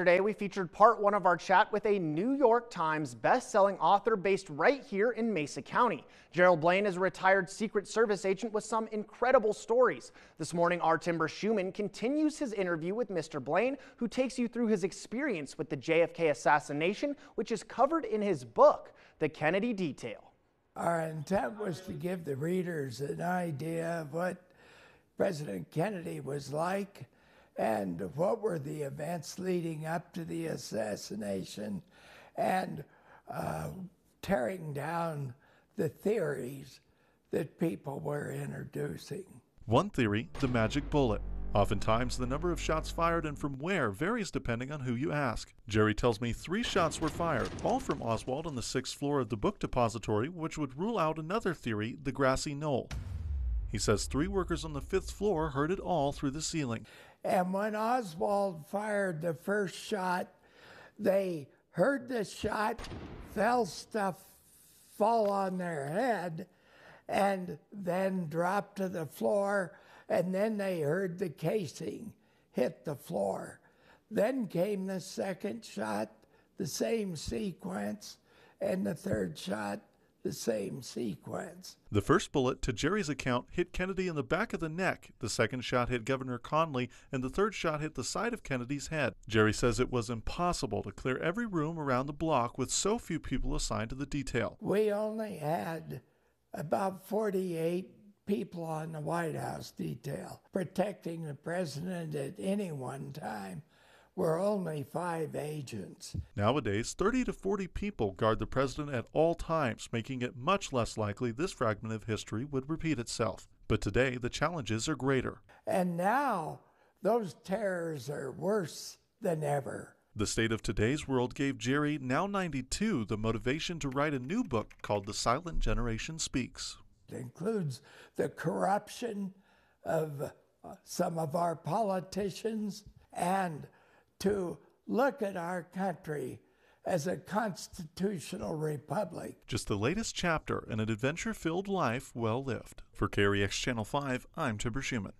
Yesterday, we featured part one of our chat with a New York Times best-selling author based right here in Mesa County. Gerald Blaine is a retired Secret Service agent with some incredible stories. This morning, our Timber Schumann continues his interview with Mr. Blaine, who takes you through his experience with the JFK assassination, which is covered in his book, The Kennedy Detail. Our intent was to give the readers an idea of what President Kennedy was like and what were the events leading up to the assassination and uh, tearing down the theories that people were introducing. One theory, the magic bullet. Oftentimes, the number of shots fired and from where varies depending on who you ask. Jerry tells me three shots were fired, all from Oswald on the sixth floor of the book depository, which would rule out another theory, the grassy knoll. He says three workers on the fifth floor heard it all through the ceiling. And when Oswald fired the first shot, they heard the shot, fell stuff fall on their head, and then dropped to the floor. And then they heard the casing hit the floor. Then came the second shot, the same sequence, and the third shot, the same sequence. The first bullet, to Jerry's account, hit Kennedy in the back of the neck. The second shot hit Governor Connally, and the third shot hit the side of Kennedy's head. Jerry says it was impossible to clear every room around the block with so few people assigned to the detail. We only had about 48 people on the White House detail protecting the president at any one time were only five agents. Nowadays, 30 to 40 people guard the president at all times, making it much less likely this fragment of history would repeat itself. But today, the challenges are greater. And now, those terrors are worse than ever. The state of today's world gave Jerry, now 92, the motivation to write a new book called The Silent Generation Speaks. It includes the corruption of uh, some of our politicians and to look at our country as a constitutional republic. Just the latest chapter in an adventure filled life well lived. For KREX Channel 5, I'm Timber Schumann.